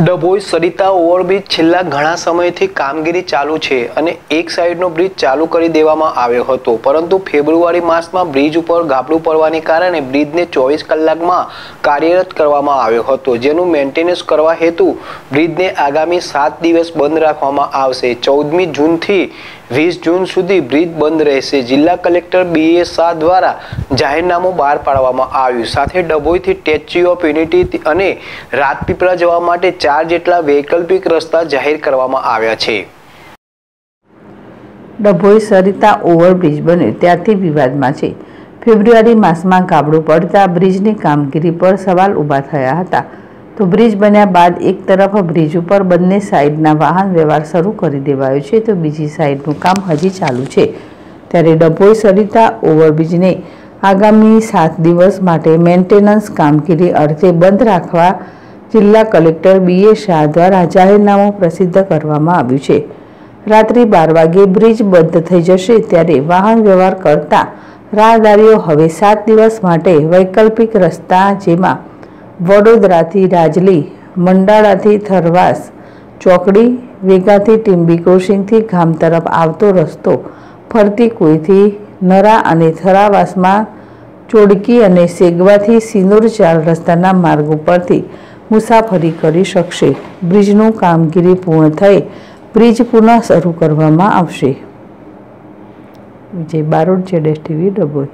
Dabhoi Sarita overbridge છેલ્લા ઘણા સમયથી કામગીરી ચાલુ છે અને એક સાઈડનો બ્રિજ ચાલુ કરી દેવામાં આવ્યો હતો. પરંતુ ફેબ્રુઆરી માસમાં બ્રિજ ઉપર ગાબડું પડવાને કારણે બ્રિજને ચોવીસ કલાકમાં કાર્યરત કરવામાં આવ્યો હતો, જેનું મેન્ટેનન્સ કરવા હેતુ બ્રિજને આગામી સાત દિવસ બંધ રાખવામાં આવશે. ચૌદમી જૂનથી વીસ જૂન સુધી બ્રિજ બંધ રહેશે. જિલ્લા કલેક્ટર બી એ શાહ દ્વારા જાહેરનામું બહાર પાડવામાં આવ્યું. સાથે ડભોઈથી સ્ટેચ્યુ ઓફ યુનિટી અને રાજપીપળા જવા માટે ચાર જેટલા વૈકલ્પિક રસ્તા જાહેર કરવામાં આવ્યા છે. ડભોઈ સરિતા ઓવરબ્રિજ બન્યો ત્યારથી વિવાદમાં છે. ફેબ્રુઆરી માસમાં ગાબડું પડતા બ્રિજની કામગીરી પર સવાલ ઊભા થયા હતા. તો બ્રિજ બન્યા બાદ એક તરફ બ્રિજ ઉપર બંને સાઈડના વાહન વ્યવહાર શરૂ કરી દેવાયો છે. તો બીજી સાઈડનું કામ હજી ચાલુ છે. ત્યારે ડભોઈ સરિતા ઓવરબ્રિજને આગામી સાત દિવસ માટે મેન્ટેનન્સ કામગીરી અર્થે બંધ રાખવા જિલ્લા કલેક્ટર બી એ શાહ દ્વારા જાહેરનામું પ્રસિદ્ધ કરવામાં આવ્યું છે. રાત્રિ બાર વાગે બ્રિજ બંધ થઈ જશે ત્યારે વાહન વ્યવહાર કરતા રાહદારીઓ હવે સાત દિવસ માટે વૈકલ્પિક રસ્તા જેમાં વડોદરાથી રાજલી, મંડાળાથી થરવાસ, ચોકડી, વેગાથી ટીમ્બી ક્રોસિંગથી ગામ તરફ આવતો રસ્તો, ફરતી કુઈથી નરા અને થરાવાસમાં ચોડકી અને સેગવાથી સિનોર ચાર રસ્તાના માર્ગ ઉપરથી મુસાફરી કરી શકશે. બ્રિજનું કામગીરી પૂર્ણ થઈ બ્રિજ પુનઃ શરૂ કરવામાં આવશે. વિજય બારોટ, જેડેશ ટીવી, ડભોઈ.